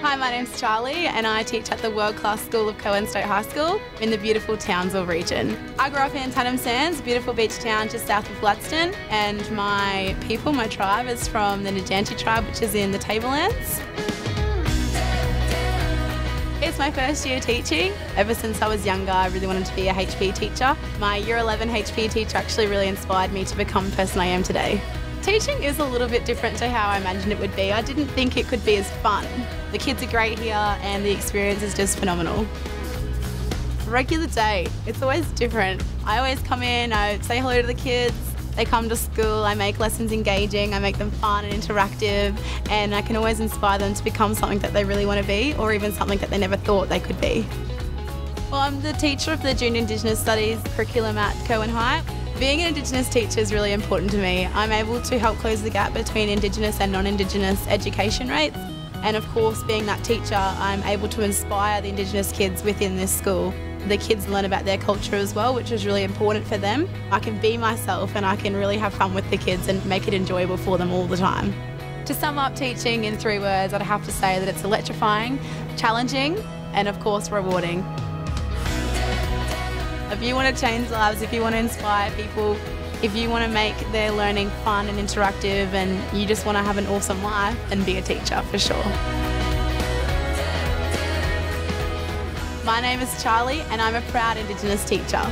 Hi, my name's Charley and I teach at the World Class School of Kirwan State High School in the beautiful Townsville region. I grew up in Tannum Sands, a beautiful beach town just south of Gladstone, and my people, my tribe, is from the Njanti tribe, which is in the Tablelands. It's my first year teaching. Ever since I was younger, I really wanted to be a HP teacher. My year 11 HP teacher actually really inspired me to become the person I am today. Teaching is a little bit different to how I imagined it would be. I didn't think it could be as fun. The kids are great here and the experience is just phenomenal. Regular day, it's always different. I always come in, I say hello to the kids, they come to school, I make lessons engaging, I make them fun and interactive, and I can always inspire them to become something that they really want to be or even something that they never thought they could be. Well, I'm the teacher of the Junior Indigenous Studies curriculum at Kirwan High. Being an Indigenous teacher is really important to me. I'm able to help close the gap between Indigenous and non-Indigenous education rates. And of course, being that teacher, I'm able to inspire the Indigenous kids within this school. The kids learn about their culture as well, which is really important for them. I can be myself and I can really have fun with the kids and make it enjoyable for them all the time. To sum up teaching in three words, I'd have to say that it's electrifying, challenging, and of course, rewarding. If you want to change lives, if you want to inspire people, if you want to make their learning fun and interactive and you just want to have an awesome life, then be a teacher for sure. My name is Charley and I'm a proud Indigenous teacher.